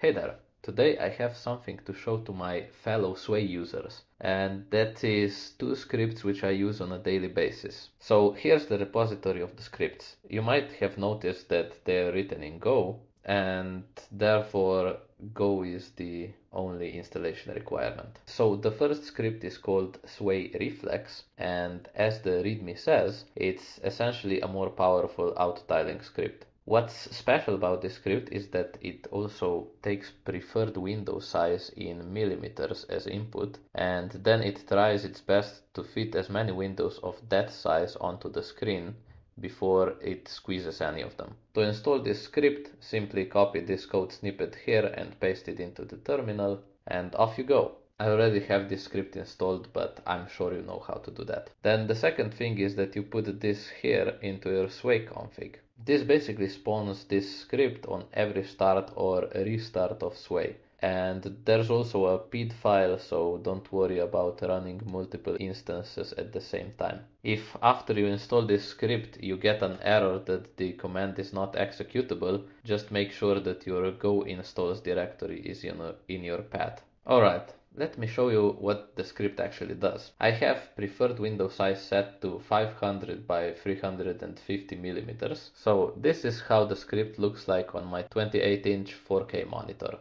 Hey there! Today I have something to show to my fellow Sway users and that is two scripts which I use on a daily basis. So here's the repository of the scripts. You might have noticed that they're written in Go and therefore Go is the only installation requirement. So the first script is called Sway Reflex and as the readme says, it's essentially a more powerful auto tiling script. What's special about this script is that it also takes preferred window size in millimeters as input and then it tries its best to fit as many windows of that size onto the screen before it squeezes any of them. To install this script, simply copy this code snippet here and paste it into the terminal and off you go. I already have this script installed, but I'm sure you know how to do that. Then the second thing is that you put this here into your Sway config. This basically spawns this script on every start or restart of Sway. And there's also a PID file, so don't worry about running multiple instances at the same time. If after you install this script you get an error that the command is not executable, just make sure that your go installs directory is in, in your path. Alright, let me show you what the script actually does. I have preferred window size set to 500 by 350 millimeters. So this is how the script looks like on my 28 inch 4K monitor.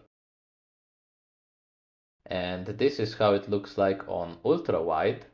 And this is how it looks like on ultra wide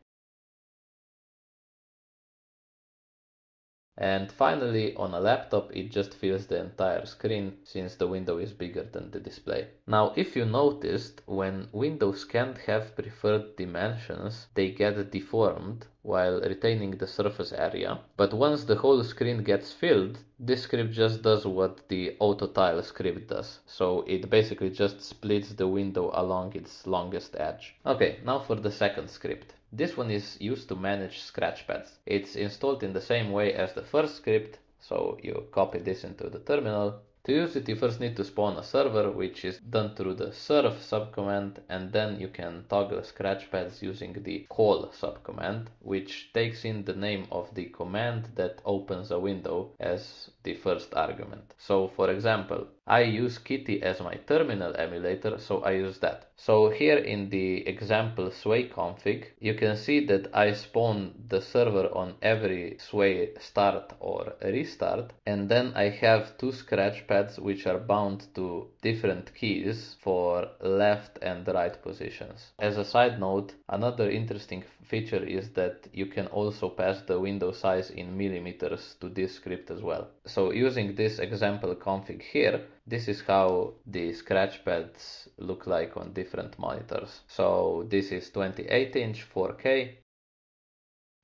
And finally, on a laptop, it just fills the entire screen since the window is bigger than the display. Now, if you noticed, when windows can't have preferred dimensions, they get deformed while retaining the surface area. But once the whole screen gets filled, this script just does what the auto tile script does. So it basically just splits the window along its longest edge. Okay, now for the second script. This one is used to manage scratch pads. It's installed in the same way as the first script, so you copy this into the terminal. To use it you first need to spawn a server which is done through the serve subcommand and then you can toggle scratch pads using the call subcommand which takes in the name of the command that opens a window as the first argument. So for example, I use Kitty as my terminal emulator, so I use that. So here in the example Sway config, you can see that I spawn the server on every Sway start or restart, and then I have two scratch pads which are bound to different keys for left and right positions. As a side note, another interesting feature is that you can also pass the window size in millimeters to this script as well. So using this example config here, this is how the scratch pads look like on different monitors. So this is 28 inch 4K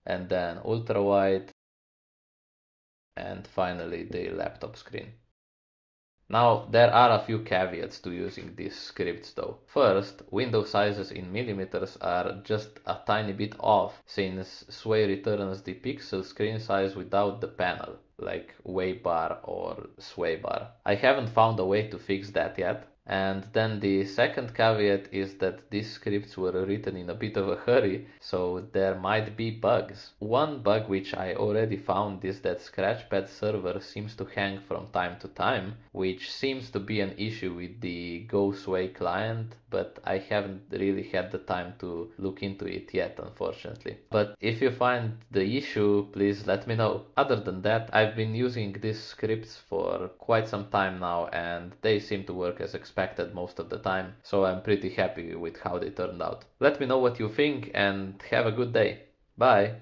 and then ultra wide and finally the laptop screen. Now, there are a few caveats to using these scripts though. First, window sizes in millimeters are just a tiny bit off since Sway returns the pixel screen size without the panel, like WayBar or SwayBar. I haven't found a way to fix that yet, and then the second caveat is that these scripts were written in a bit of a hurry, so there might be bugs. One bug which I already found is that Scratchpad server seems to hang from time to time, which seems to be an issue with the GoSway client, but I haven't really had the time to look into it yet, unfortunately. But if you find the issue, please let me know. Other than that, I've been using these scripts for quite some time now and they seem to work as expected expected most of the time, so I'm pretty happy with how they turned out. Let me know what you think and have a good day. Bye!